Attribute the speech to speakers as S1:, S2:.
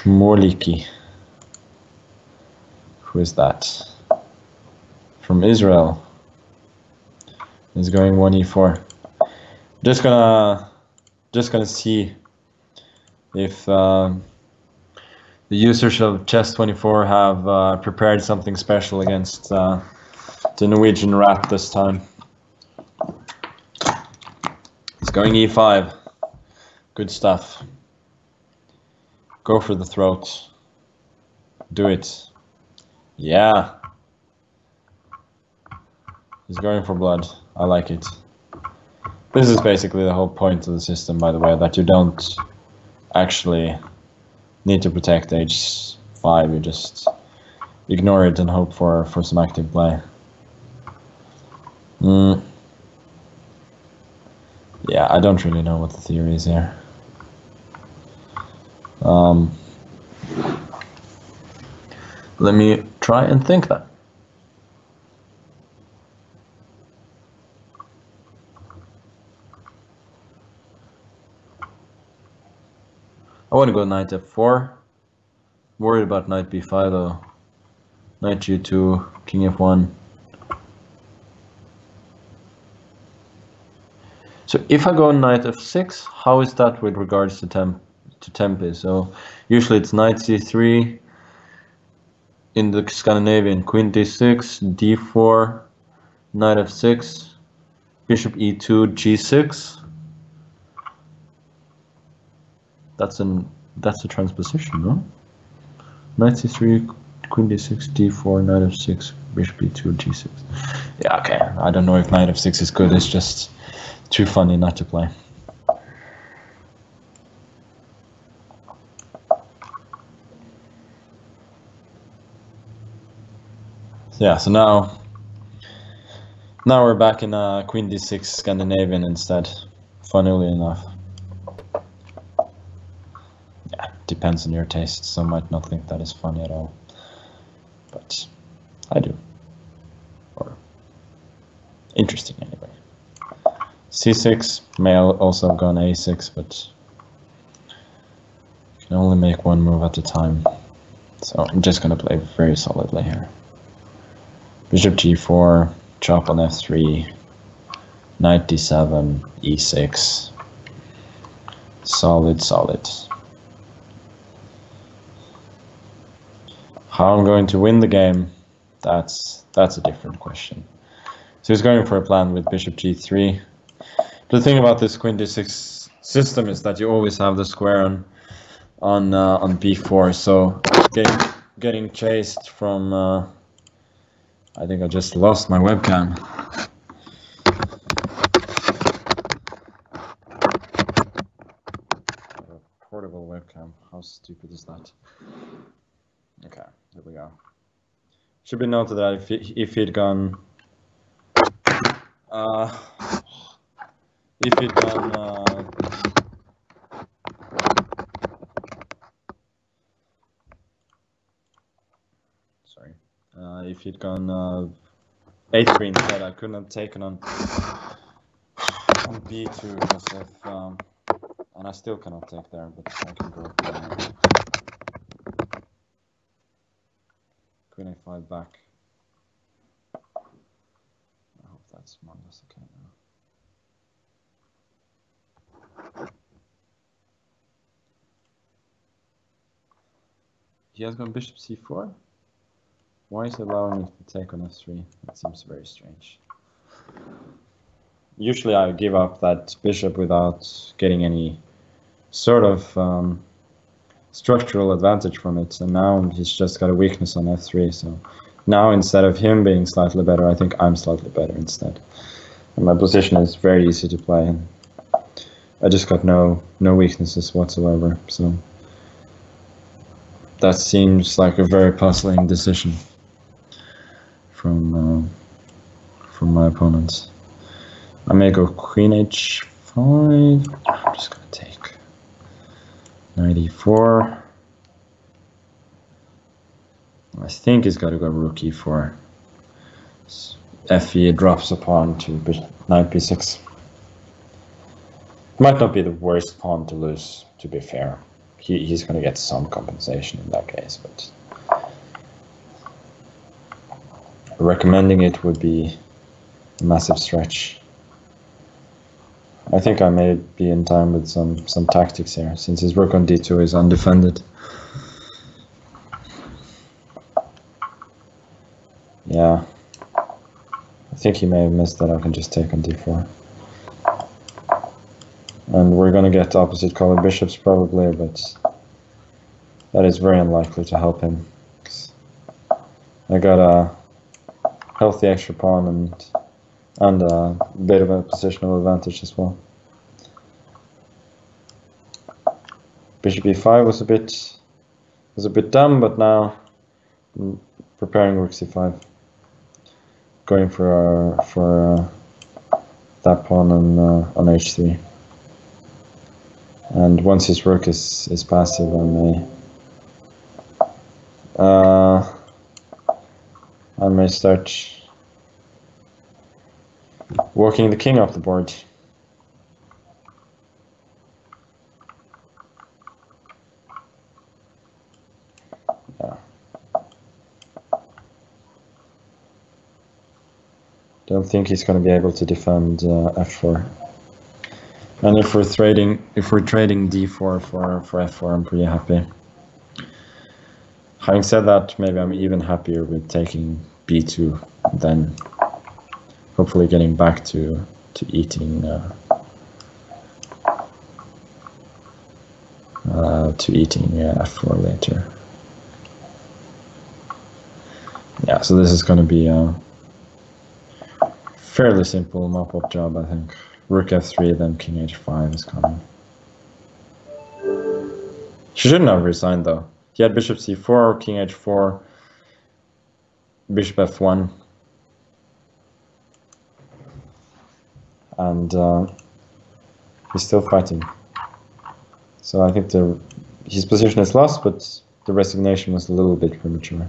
S1: Shmueliki. Who is that? From Israel. He's going 1e4. Just gonna just gonna see if uh, the users of Chess24 have uh, prepared something special against uh, the Norwegian rat this time. It's going e5. Good stuff. Go for the throat. Do it. Yeah. He's going for blood. I like it. This is basically the whole point of the system, by the way, that you don't actually need to protect h5. You just ignore it and hope for, for some active play. Mm. Yeah, I don't really know what the theory is here. Um, let me try and think that. I want to go knight f4. Worried about knight b5 though. Knight g2, king f1. So if I go knight f6, how is that with regards to temp to Tempe. So usually it's knight c3 in the Scandinavian, queen d6, d4, knight f6, bishop e2, g6. That's an that's a transposition, no? Knight c3, queen d6, d4, knight f6, bishop e2, g6. Yeah, okay. I don't know if knight f6 is good. It's just too funny not to play. Yeah, so now now we're back in uh, queen d6 Scandinavian instead, funnily enough. Yeah, depends on your taste. Some might not think that is funny at all, but I do. Or interesting anyway. C6 may also have gone A6, but can only make one move at a time. So I'm just gonna play very solidly here. Bishop G4, chop on F3, Knight D7, E6. Solid, solid. How I'm going to win the game, that's that's a different question. So he's going for a plan with bishop g3. The thing about this queen d6 system is that you always have the square on on uh, on b4. So getting getting chased from uh, I think I just lost my webcam. portable webcam. How stupid is that? Okay, here we go. Should be noted that if, it, if he'd gone, uh, if he'd gone, uh, sorry, uh, if he'd gone uh, a3 instead, I couldn't have taken on on b2 because if, um, and I still cannot take there, but I can go. queen a5 back. I hope that's more or less okay now. He has gone bishop c4? Why is it allowing me to take on f3? That seems very strange. Usually I give up that bishop without getting any sort of um, structural advantage from it. And now he's just got a weakness on f3. So now instead of him being slightly better, I think I'm slightly better instead. And my position is very easy to play. And I just got no no weaknesses whatsoever. So that seems like a very puzzling decision from uh, from my opponents. I may go queen h5. I'm just gonna take 94. I think he's got to go rook e4. fe drops a pawn to knight b6. Might not be the worst pawn to lose, to be fair. he, he's going to get some compensation in that case, but recommending it would be a massive stretch. I think I may be in time with some some tactics here, since his rook on d2 is undefended. Yeah. I think he may have missed that. I can just take on d4. And we're going to get opposite color bishops probably, but that is very unlikely to help him. I got a healthy extra pawn and and a bit of a positional advantage as well. Bishop e5 was a bit was a bit dumb, but now preparing rook c5, going for uh, for uh, that pawn on uh, on h3. And once his rook is is passive, I may uh, I may start working the king off the board. Yeah. Don't think he's going to be able to defend uh, f4. And if we're trading, if we're trading d4 for for f4, I'm pretty happy. Having said that, maybe I'm even happier with taking b2 than hopefully getting back to to eating uh, uh, to eating uh, f4 later. Yeah, so this is going to be a fairly simple mop-up job, I think. Rook f3, then king h5 is coming. She shouldn't have resigned though. He had bishop c4, king h4, bishop f1. And uh, he's still fighting. So I think the his position is lost, but the resignation was a little bit premature.